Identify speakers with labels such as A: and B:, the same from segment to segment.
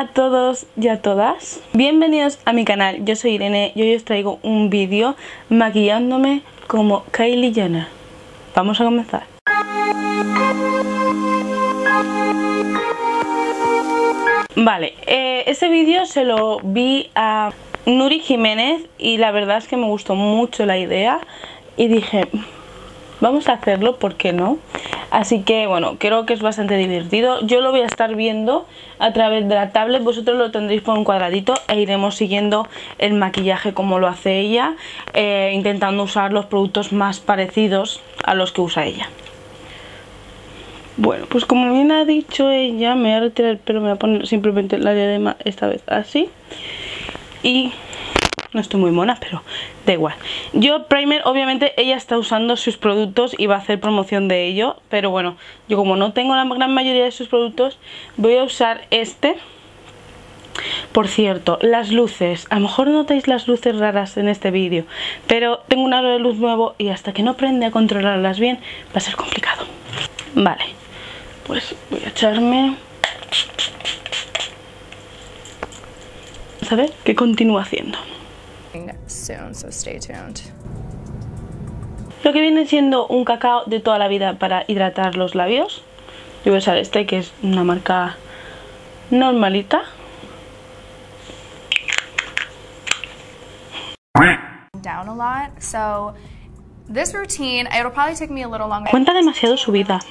A: a todos y a todas, bienvenidos a mi canal, yo soy Irene y hoy os traigo un vídeo maquillándome como Kylie Jenner. Vamos a comenzar. Vale, eh, este vídeo se lo vi a Nuri Jiménez y la verdad es que me gustó mucho la idea y dije, vamos a hacerlo, ¿por qué no? Así que bueno, creo que es bastante divertido. Yo lo voy a estar viendo a través de la tablet, vosotros lo tendréis por un cuadradito e iremos siguiendo el maquillaje como lo hace ella, eh, intentando usar los productos más parecidos a los que usa ella. Bueno, pues como bien ha dicho ella, me voy a retirar el me voy a poner simplemente la diadema esta vez así. Y no estoy muy mona, pero da igual. Yo primer, obviamente ella está usando sus productos y va a hacer promoción de ello, pero bueno, yo como no tengo la gran mayoría de sus productos, voy a usar este. Por cierto, las luces, a lo mejor notáis las luces raras en este vídeo, pero tengo un aro de luz nuevo y hasta que no aprende a controlarlas bien va a ser complicado. Vale, pues voy a echarme... Ver qué continúa haciendo. Lo que viene siendo un cacao de toda la vida para hidratar los labios. Yo voy a usar este que es una marca normalita. Cuenta demasiado su vida.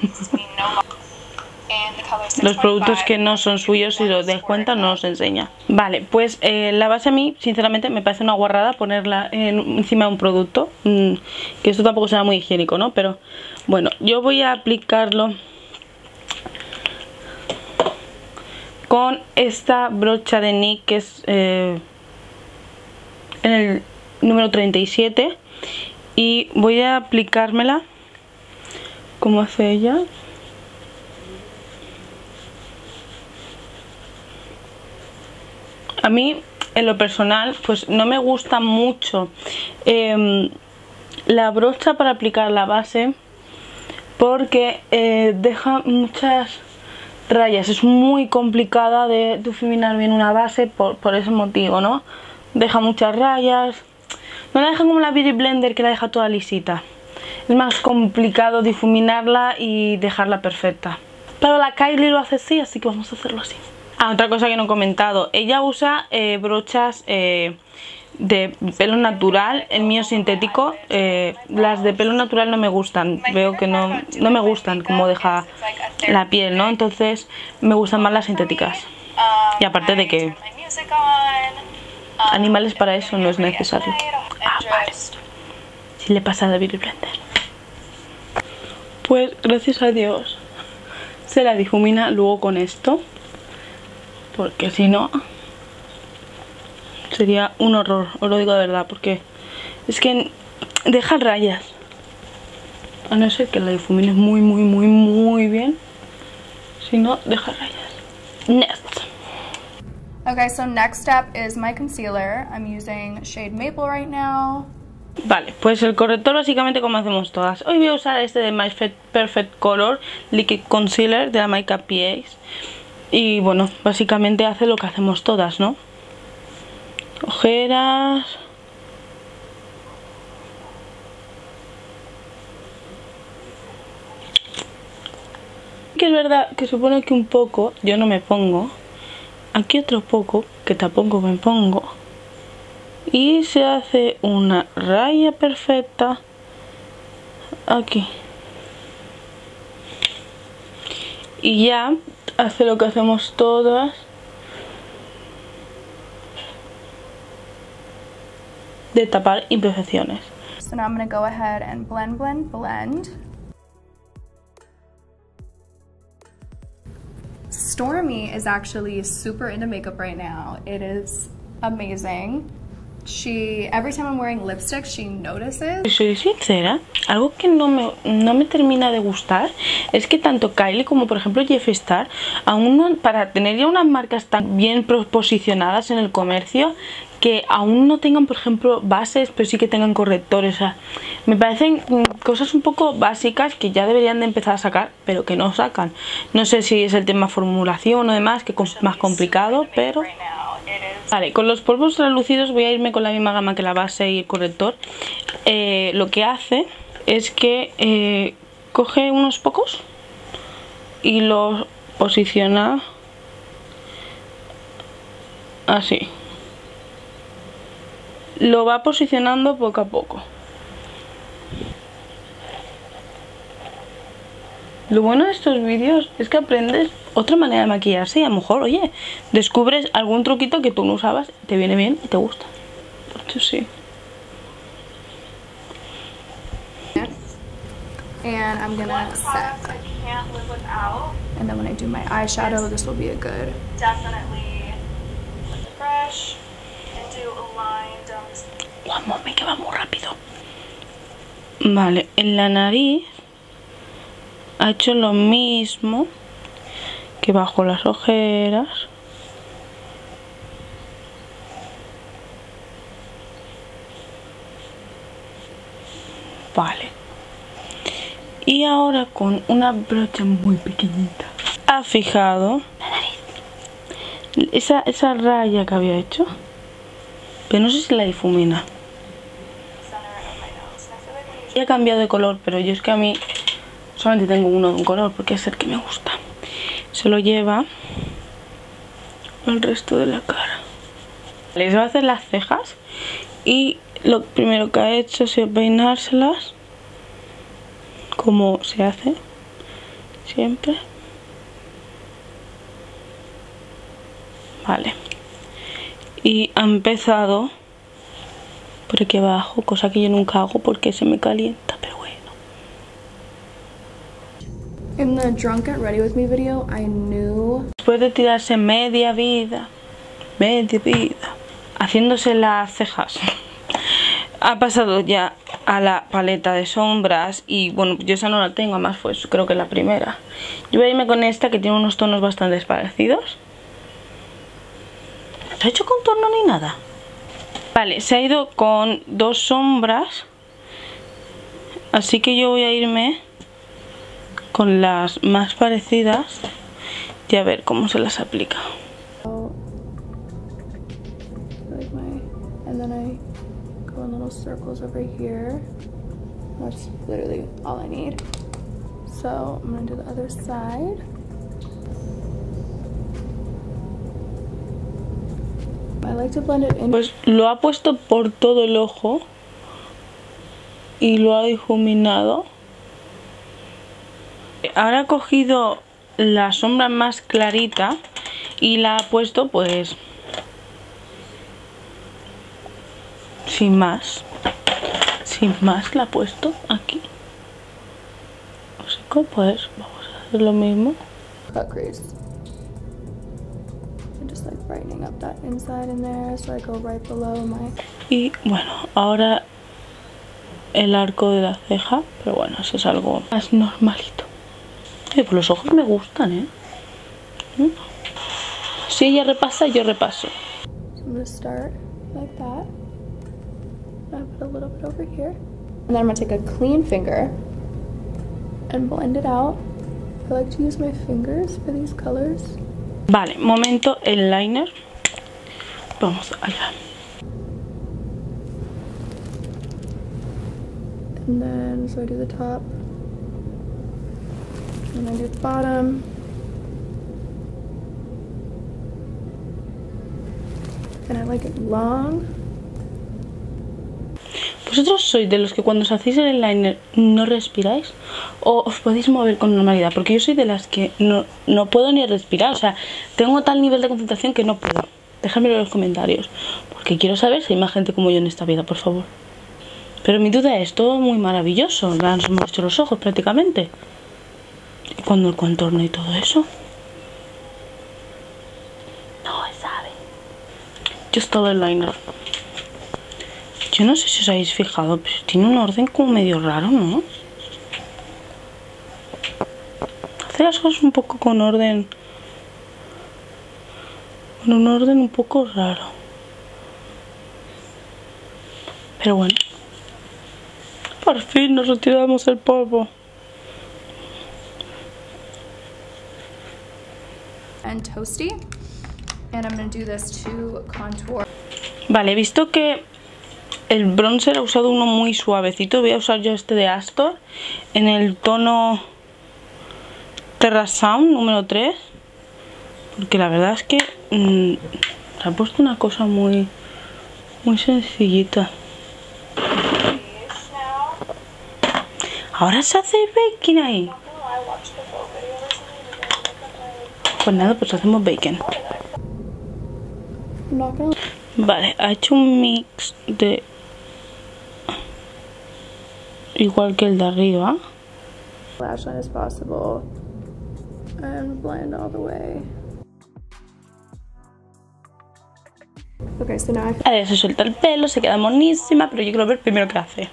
A: Los productos que no son suyos, si los des cuenta, no los enseña. Vale, pues eh, la base a mí, sinceramente, me parece una guarrada ponerla encima de un producto. Mm, que esto tampoco será muy higiénico, ¿no? Pero bueno, yo voy a aplicarlo con esta brocha de NYX que es eh, en el número 37 y voy a aplicármela como hace ella A mí, en lo personal, pues no me gusta mucho em, la brocha para aplicar la base porque eh, deja muchas rayas. Es muy complicada de difuminar bien una base por, por, ese motivo, ¿no? Deja muchas rayas. No la deja como la Beauty Blender que la deja toda lisita. Es más complicado difuminarla y dejarla perfecta. Pero la Kylie lo hace así, así que vamos a hacerlo así. Ah, otra cosa que no he comentado. Ella usa eh, brochas eh, de pelo natural, el mío sintético. Eh, las de pelo natural no me gustan. Veo que no, no me gustan como deja la piel, ¿no? Entonces me gustan más las sintéticas. Y aparte de que animales para eso no es necesario. Ah, vale. Si le pasa a David Blender. Pues gracias a Dios se la difumina luego con esto porque si no sería un horror, os lo digo de verdad, porque es que deja rayas. A no ser que la difumines muy, muy, muy, muy bien. Si no, deja rayas. Next.
B: Okay, so next step is my concealer. I'm using shade Maple right now.
A: Vale, pues el corrector básicamente como hacemos todas. Hoy voy a usar este de My Perfect Color Liquid Concealer de la Makeup PAs. Y bueno, básicamente hace lo que hacemos todas, ¿no? Ojeras... Que es verdad que supone que un poco yo no me pongo. Aquí otro poco que tampoco me pongo. Y se hace una raya perfecta aquí. Y ya hace lo que hacemos todas. De tapar imperfecciones.
B: So now I'm going to go ahead and blend, blend, blend. Stormy is actually super into makeup right now. It is amazing. She, every time I'm wearing lipstick, she notices.
A: Si soy sincera, algo que no me, no me termina de gustar es que tanto Kylie como por ejemplo Jeffree Star, aún no, para tener ya unas marcas tan bien posicionadas en el comercio, que aún no tengan, por ejemplo, bases, pero sí que tengan correctores. O sea, me parecen cosas un poco básicas que ya deberían de empezar a sacar, pero que no sacan. No sé si es el tema formulación o demás, que es más complicado, pero... Vale, con los polvos translucidos voy a irme con la misma gama que la base y el corrector. Eh, lo que hace es que eh, coge unos pocos y los posiciona así lo va posicionando poco a poco. Lo bueno de estos vídeos es que aprendes otra manera de maquillarse y a lo mejor, oye, descubres algún truquito que tú no usabas, te viene bien y te gusta. Esto sí.
B: And I'm gonna set. And then when I do my eyeshadow, this will be a good. Definitely
A: brush and do a line Vamos, que va muy rápido. Vale, en la nariz ha hecho lo mismo que bajo las ojeras. Vale. Y ahora con una brocha muy pequeñita ha fijado. Esa, esa raya que había hecho. Pero no sé si la difumina. Ya ha cambiado de color, pero yo es que a mí solamente tengo uno de un color porque es el que me gusta. Se lo lleva al resto de la cara. Les va a hacer las cejas y lo primero que ha hecho es peinárselas como se hace siempre. Vale y ha empezado por aquí abajo, cosa que yo nunca hago porque se me calienta, bueno.
B: In the drunk get ready with me video, I knew
A: después de tirarse media vida, media vida, haciéndose las cejas, ha pasado ya a la paleta de sombras y bueno, yo esa no la tengo, además fue creo que la primera. Yo voy a irme con esta que tiene unos tonos bastante parecidos ha hecho contorno ni nada? Vale, se ha ido con dos sombras. Así que yo voy a irme con las más parecidas y a ver cómo se las aplica. And then I go in little circles over here. That's literally all I need. So I'm gonna do the other side. Pues lo ha puesto por todo el ojo y lo ha difuminado. Ahora ha cogido la sombra más clarita y la ha puesto pues sin más. Sin más la ha puesto aquí. pues vamos a hacer lo mismo. Y bueno, ahora el arco de la ceja, pero bueno, eso es algo más normalito. Eh, pues los ojos me gustan, ¿eh? ¿Mm? Si ella repasa, yo repaso. So I'm gonna start like that. I put a little bit over here. And then I'm gonna take a clean finger and blend it out. I like to use my fingers for these colors. Vale, momento el liner. Vamos allá. And then, so I do the top. And I do the bottom. And I like it long. ¿Vosotros sois de los que cuando os hacéis el eyeliner no respiráis? ¿O os podéis mover con normalidad? Porque yo soy de las que no, no puedo ni respirar. O sea, tengo tal nivel de concentración que no puedo. Déjamelo en los comentarios. Porque quiero saber si hay más gente como yo en esta vida, por favor. Pero mi duda es, todo muy maravilloso. Nos hemos hecho los ojos prácticamente. Y cuando el contorno y todo eso. No sabe. Just el eyeliner. Yo no sé si os habéis fijado, pero tiene un orden como medio raro, ¿no? Hace las cosas un poco con orden. Con un orden un poco raro. Pero bueno. Por fin nos retiramos el polvo.
B: And toasty. And I'm going to do this to contour.
A: Vale, visto que el bronzer ha usado uno muy suavecito, voy a usar yo este de Astor en el tono Terra Sound número 3. Porque la verdad es que mmm, ha puesto una cosa muy, muy sencillita. Ahora se hace baking ahí. Pues nada, pues hacemos bacon. Vale, ha hecho un mix de... Igual que el de arriba.
B: Lash line as possible. And blend all the way. Okay, so now I...
A: Ahora se suelta el pelo, se queda monísima, pero yo quiero ver primero qué hace.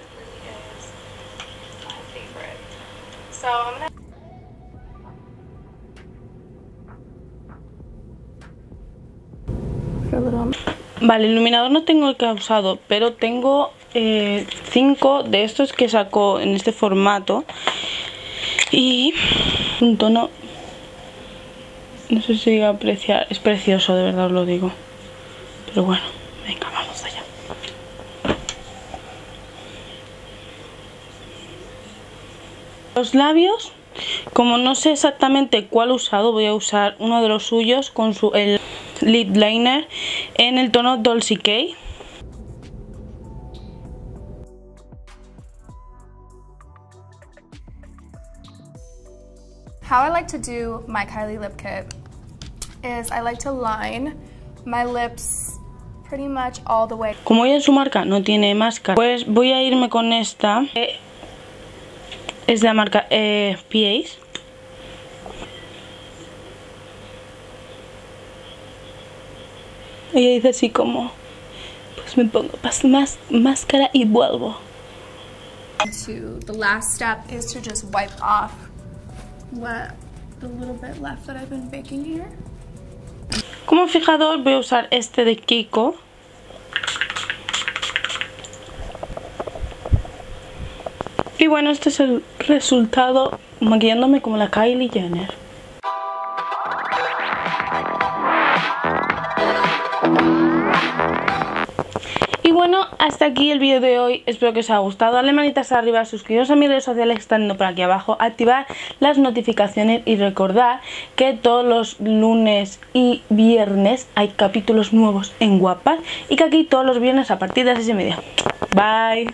A: Vale, iluminador no tengo el que ha usado, pero tengo eh, cinco de estos que sacó en este formato. Y un tono, no sé si apreciar, es precioso, de verdad os lo digo. Pero bueno, venga, vamos allá. Los labios, como no sé exactamente cuál usado, voy a usar uno de los suyos con su el lip liner en el tono Dolce K.
B: How I like to do my Kylie lip kit is I like to line my lips pretty much all the way.
A: Como hoy en su marca no tiene máscara, pues voy a irme con esta. que Es de la marca eh, PA's. Ella dice así como, pues me pongo más máscara y vuelvo.
B: To the last step is to just wipe off what the little bit left that I've been baking here.
A: Como fijador voy a usar este de Kiko. Y bueno, este es el resultado maquillándome como la Kylie Jenner. Bueno, hasta aquí el vídeo de hoy. Espero que os haya gustado. Dale manitas arriba, suscribiros a mis redes sociales estando por aquí abajo, activar las notificaciones y recordar que todos los lunes y viernes hay capítulos nuevos en Guapas y que aquí todos los viernes a partir de las 6 y media. Bye.